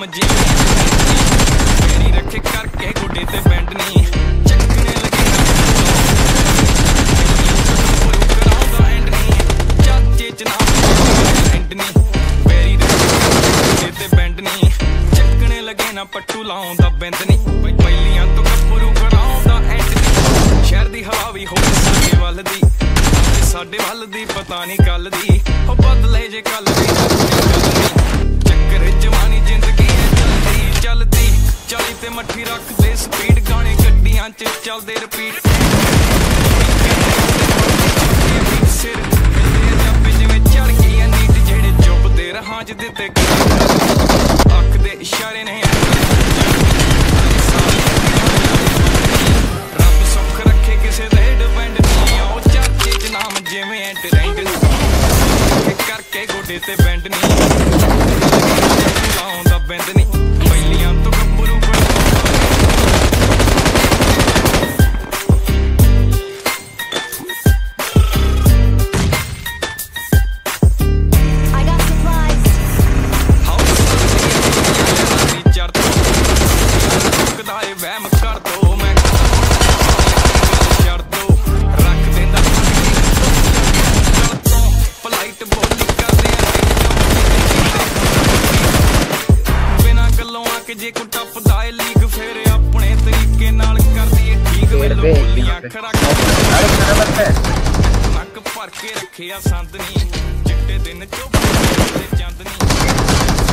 ਨਾਮ ਜੀ ਮੇਰੀ ਰੱਖੇ ਕਰਕੇ ਗੋਡੇ ਤੇ ਬੈਂਡ ਨਹੀਂ। ਚੱਕਣੇ ਲੱਗੇ ਨਾ ਕਰਾਉਂਦਾ ਐਂਡ ਨਹੀਂ। ਚਾਚੇ ਚ ਨਾਮ ਐਂਡ ਨਹੀਂ। ਮੇਰੀ ਰੱਖੇ ਤੇ ਬੈਂਡ ਨਹੀਂ। ਚੱਕਣੇ ਲੱਗੇ ਨਾ ਪੱਟੂ ਲਾਉਂਦਾ ਬਿੰਦ ਨਹੀਂ। ਪਹਿਲੀਆਂ ਤੋਂ ਗੱਭਰੂ ਕਰਾਉਂਦਾ ਐਂਡ ਨਹੀਂ। ਸ਼ਹਿਰ ਦੀ ਹਵਾ ਵੀ ਹੋ ਸਾਡੇ ਵੱਲ ਦੀ। ਸਾਡੇ ਵੱਲ ਦੀ ਪਤਾ ਨਹੀਂ ਕੱਲ ਦੀ। ਉਹ ਬਦਲੇ ਜੇ ਕੱਲ ਦੀ। ਰੱਖਦੇ ਸਪੀਡ ਗਾਣੇ ਗੱਡੀਆਂ 'ਚ ਚੱਲਦੇ ਰਿਪੀਟ ਸਿਰ ਹਿਲਦੇ ਆ ਜੱਬ ਜਿਵੇਂ ਚੜ ਗਈ ਆ ਨੀਟ ਜਿਹੜੇ ਚੁੱਪਦੇ ਰਹਾਂ ਚ ਦਿੱਤੇ ਅੱਖ ਦੇ ਇਸ਼ਾਰੇ ਨੇ। ਰੱਬ ਸੁੱਖ ਰੱਖੇ ਕਿਸੇ ਦੇ ਡਿਪੈਂਡ ਨਹੀਂ ਆ, ਉਹ ਚਾਚੇ ਚ ਨਾਮ ਜਿਵੇਂ ਐ ਟ੍ਰੈਂਡ ਕਿ ਕਰਕੇ ਗੋਡੇ ਤੇ ਬੈਂਡ ਨਹੀਂ। ਚੁੱਕਦਾ ਏ ਵਹਿਮ ਕਰ ਦੋ ਮੈਂ ਛੱਡ ਦੋ ਰੱਖ ਦਿੰਦਾ। ਫਲਾਈਟ ਬੋਲੀ ਕਰਦੇ ਆ ਬਿਨਾ ਗੱਲੋਂ ਆ ਕੇ ਜੇ ਕੋ ਟੱਪਦਾ ਏ ਲੀਗ ਫੇਰ ਆਪਣੇ ਤਰੀਕੇ ਨਾਲ ਕਰਦੀ ਏ ਠੀਕ ਵੇਲੋ ਬੋਲੀਆਂ ਖਰਾ ਨੱਕ ਭਰ ਕੇ ਰੱਖਿਆ ਸੰਦ ਨਹੀਂ ਚਿੱਟੇ ਦਿਨ ਚੁੱਪ ਤੇ ਚੰਦ ਨਹੀਂ